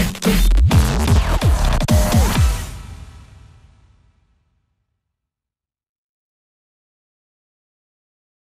Yeah.